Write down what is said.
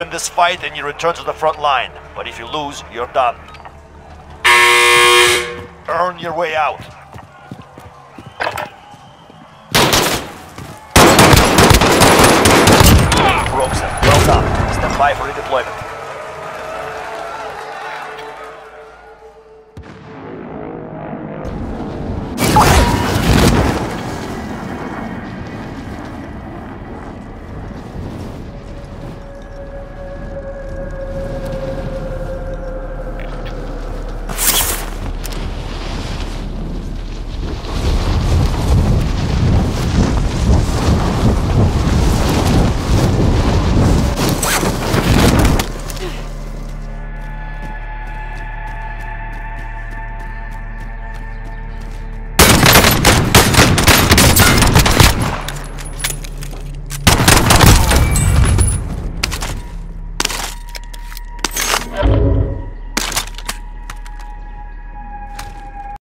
win this fight and you return to the front line. But if you lose, you're done. Earn your way out. Roxon, well done. Stand by for redeployment.